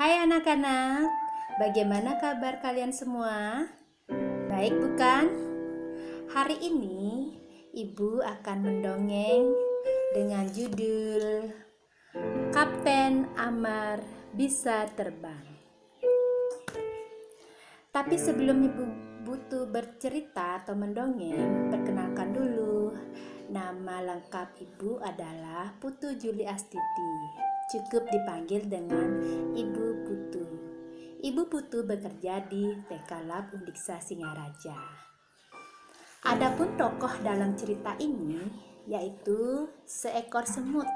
Hai anak-anak, bagaimana kabar kalian semua? Baik bukan? Hari ini Ibu akan mendongeng dengan judul Kapten Amar Bisa Terbang. Tapi sebelum Ibu butuh bercerita atau mendongeng, perkenalkan dulu. Nama lengkap Ibu adalah Putu Juli Astiti cukup dipanggil dengan Ibu. Ibu Putu bekerja di TK Lab Undiksa Singaraja. Adapun tokoh dalam cerita ini yaitu seekor semut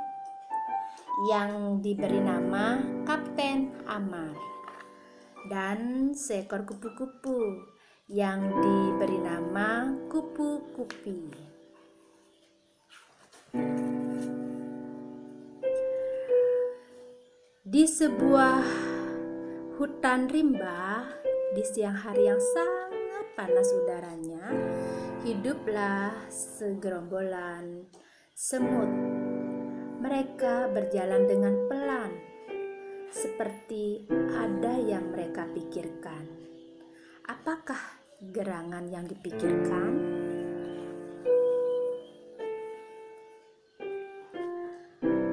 yang diberi nama Kapten Amar dan seekor kupu-kupu yang diberi nama Kupu-Kupi. Di sebuah hutan rimba, di siang hari yang sangat panas udaranya, hiduplah segerombolan semut. Mereka berjalan dengan pelan, seperti ada yang mereka pikirkan. Apakah gerangan yang dipikirkan?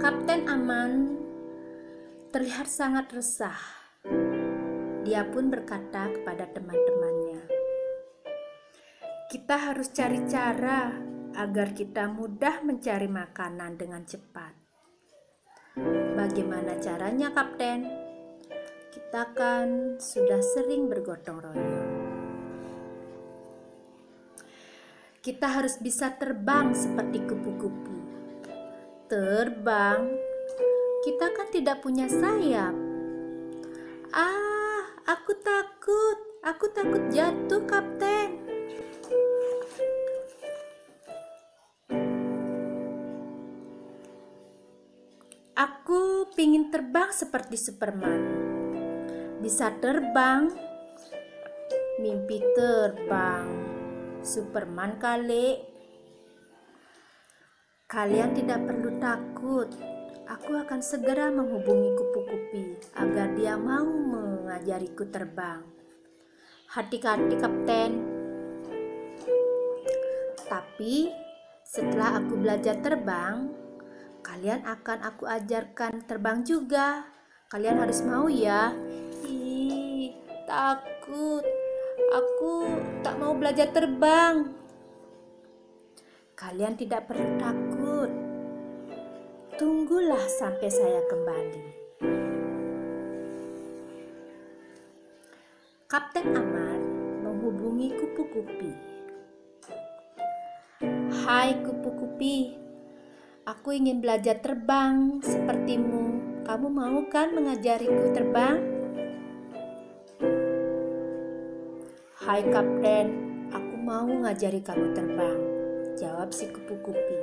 Kapten Aman terlihat sangat resah. Dia pun berkata kepada teman-temannya, "Kita harus cari cara agar kita mudah mencari makanan dengan cepat." Bagaimana caranya, Kapten? Kita kan sudah sering bergotong royong. Kita harus bisa terbang seperti kupu-kupu. Terbang kita kan tidak punya sayap. Ah, aku takut. Aku takut jatuh, Kapten. Aku pingin terbang seperti Superman. Bisa terbang. Mimpi terbang. Superman kali. Kalian tidak perlu takut Aku akan segera menghubungi kupu-kupi agar dia mau mengajariku terbang. Hati-hati, Kapten. Tapi setelah aku belajar terbang, kalian akan aku ajarkan terbang juga. Kalian harus mau ya. Ih, takut. Aku tak mau belajar terbang. Kalian tidak perlu takut tunggulah sampai saya kembali. Kapten Amar menghubungi kupu-kupi. Hai kupu-kupi, aku ingin belajar terbang sepertimu. Kamu mau kan mengajariku terbang? Hai kapten, aku mau ngajari kamu terbang. Jawab si kupu-kupi.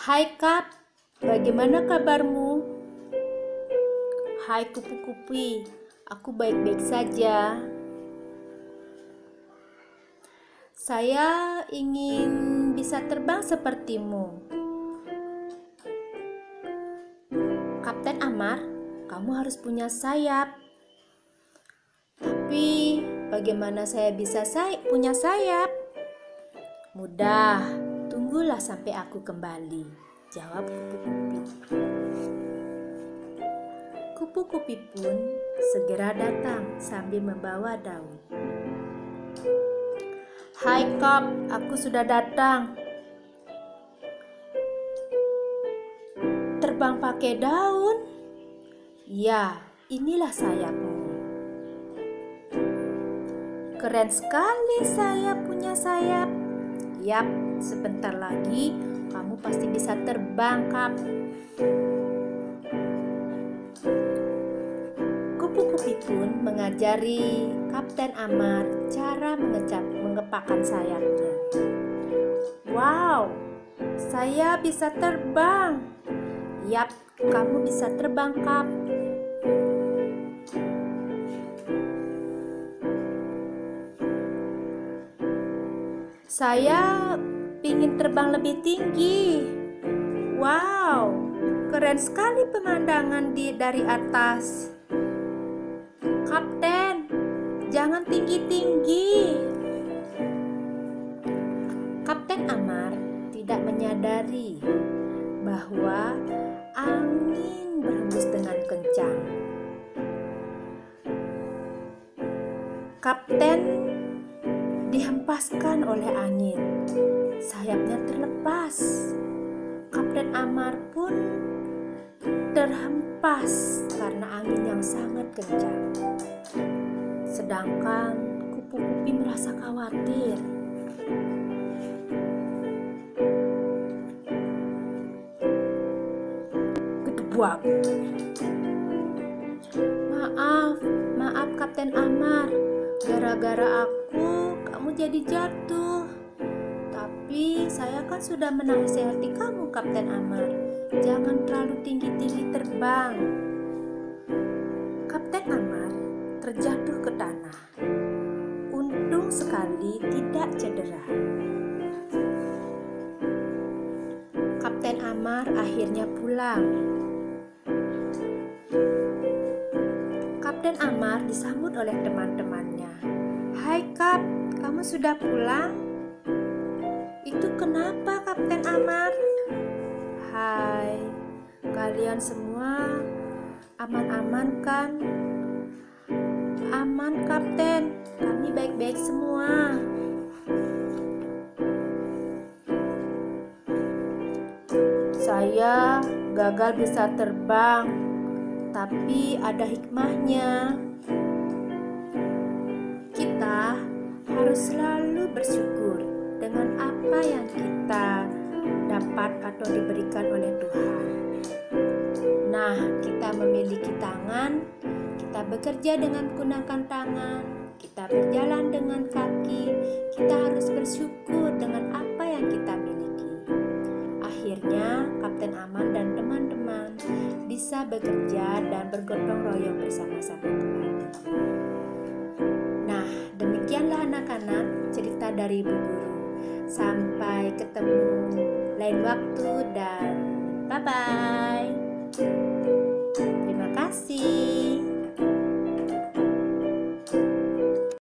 Hai Kap, bagaimana kabarmu? Hai kupu-kupi, aku baik-baik saja. Saya ingin bisa terbang sepertimu. Kapten Amar, kamu harus punya sayap. Tapi bagaimana saya bisa say punya sayap? Mudah Tunggulah sampai aku kembali, jawab kupu-kupi. Kupu-kupi pun segera datang sambil membawa daun. Hai Kap, aku sudah datang. Terbang pakai daun? Ya, inilah sayapmu. Keren sekali saya punya sayap. Yap, Sebentar lagi kamu pasti bisa terbang, Kap. Pun mengajari Kapten Amar cara mengecap mengepakkan sayapnya. Wow, saya bisa terbang. Yap, kamu bisa terbang, Kap. Saya ingin terbang lebih tinggi. Wow, keren sekali pemandangan di dari atas. Kapten, jangan tinggi-tinggi. Kapten Amar tidak menyadari bahwa angin berhembus dengan kencang. Kapten dihempaskan oleh angin. Sayapnya terlepas. Terhempas karena angin yang sangat kencang. Sedangkan kupu-kupi merasa khawatir. Kedebuak. Maaf, maaf Kapten Amar. Gara-gara aku, kamu jadi jatuh. Tapi saya kan sudah menasehati kamu, Kapten Amar. Jangan terlalu tinggi-tinggi terbang. Kapten Amar terjatuh ke tanah. Untung sekali tidak cedera. Kapten Amar akhirnya pulang. Kapten Amar disambut oleh teman-temannya. "Hai Kap, kamu sudah pulang?" "Itu kenapa, Kapten Amar?" "Hai, kalian semua aman-aman kan?" "Aman, Kapten. Kami baik-baik semua." Saya gagal bisa terbang, tapi ada hikmahnya. Kita harus selalu bersyukur dengan apa yang kita dapat atau diberikan oleh Tuhan. Nah, kita memiliki tangan, kita bekerja dengan menggunakan tangan, kita berjalan dengan kaki, kita harus bersyukur dengan apa yang kita miliki. Akhirnya, Kapten Aman dan teman-teman bisa bekerja dan bergotong royong bersama-sama kembali. Nah, demikianlah anak-anak cerita dari Ibu Guru. Sampai ketemu lain waktu dan bye-bye. Terima kasih.